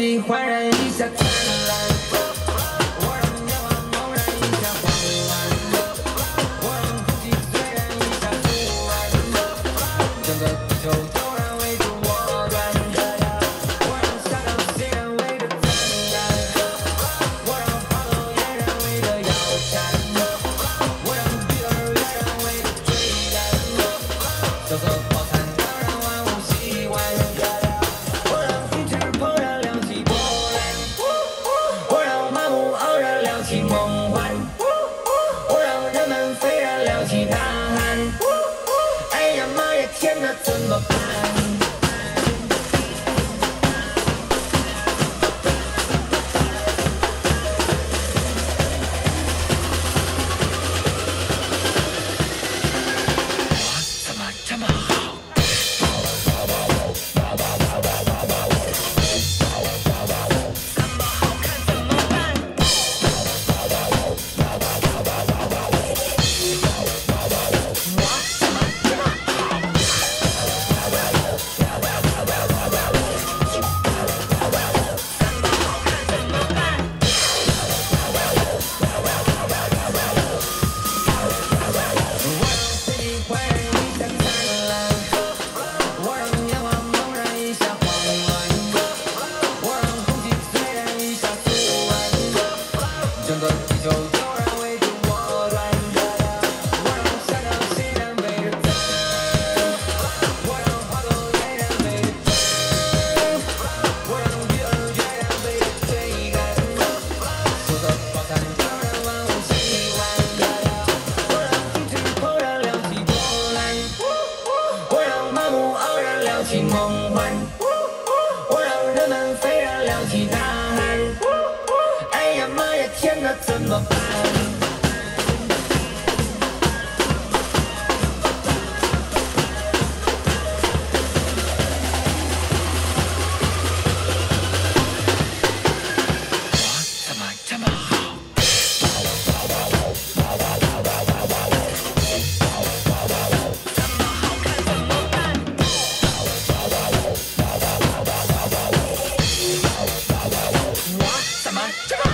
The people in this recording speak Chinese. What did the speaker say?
你焕然一下。大喊哎呀妈呀天哪怎么办？怎么办怎么办怎么？那怎么办？怎么这么？